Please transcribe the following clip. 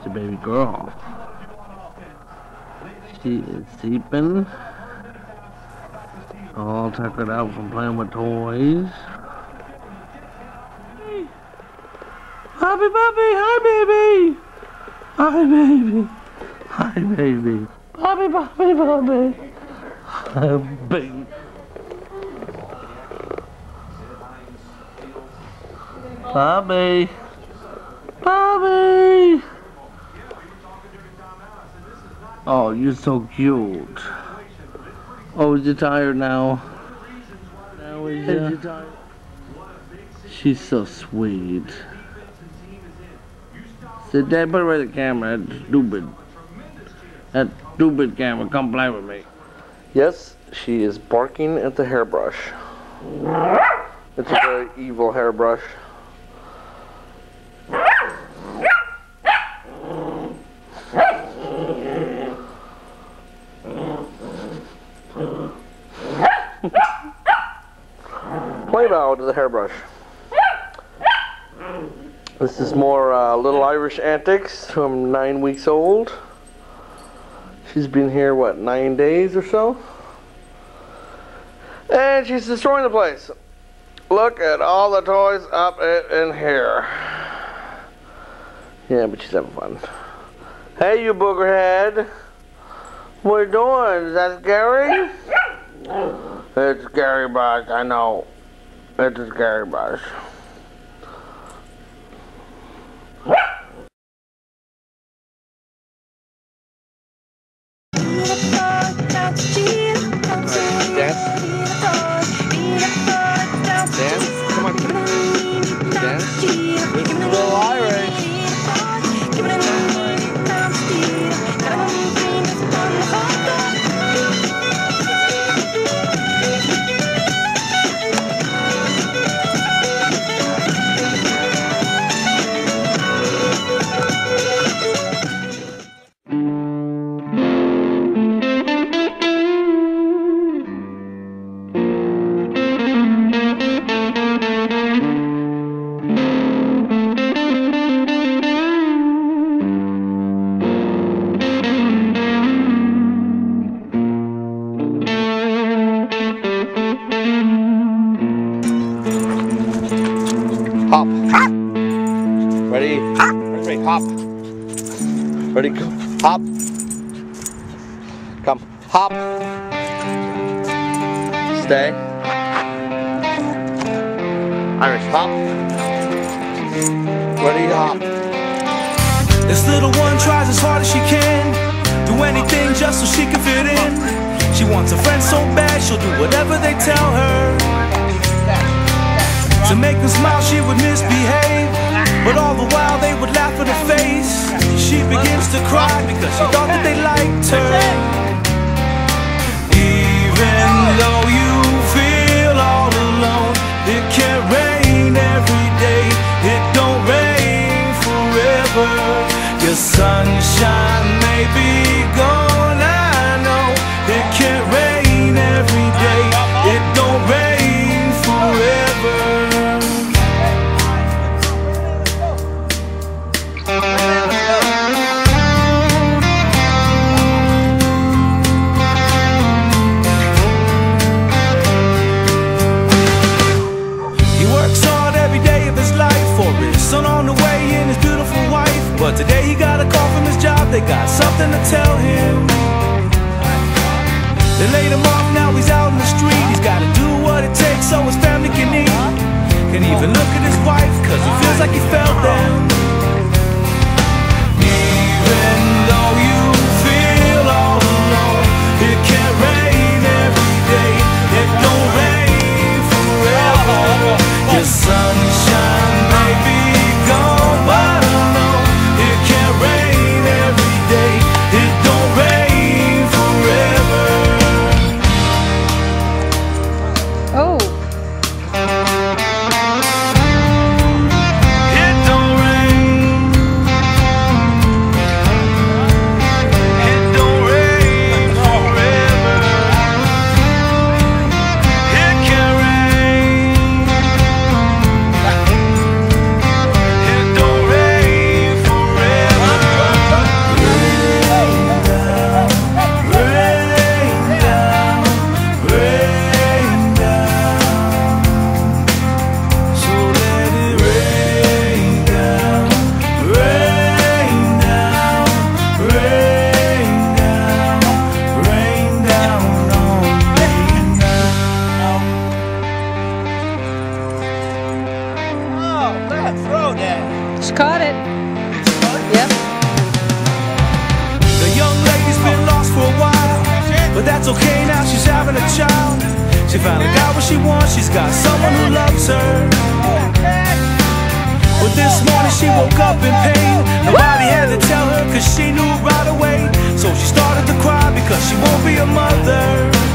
It's a baby girl. She is sleeping. All tuckered out from playing with toys. Happy puppy, hi baby. Hi baby. Hi baby. Bobby, Bobby, Bobby. Hi baby. Bobby. Bobby. Oh, you're so cute. Oh, is you tired now? Now is you uh, tired? She's so sweet. Sit down, put away the camera. That's stupid. That stupid camera. Come play with me. Yes, she is barking at the hairbrush. It's a very evil hairbrush. Play bow to the hairbrush. This is more uh, Little Irish Antics from nine weeks old. She's been here, what, nine days or so? And she's destroying the place. Look at all the toys up in here. Yeah, but she's having fun. Hey, you boogerhead. What are you doing? Is that Gary? It's Gary Bush, I know. It's Gary Bush. Ready, go. Hop. Come. Hop. Stay. Irish, hop. Ready, to hop. This little one tries as hard as she can. Do anything just so she can fit in. She wants a friend so bad, she'll do whatever they tell her. To make them smile, she would misbehave. To cry because she thought that they liked her. But today he got a call from his job, they got something to tell him. They laid him off, now he's out in the street. He's gotta do what it takes so his family can eat. Can even look at his wife, cause he feels like he failed them. Just caught it. Yep. The young lady's been lost for a while, but that's okay now. She's having a child. She finally got what she wants. She's got someone who loves her. But this morning she woke up in pain. Nobody had to tell her, cause she knew right away. So she started to cry because she won't be a mother.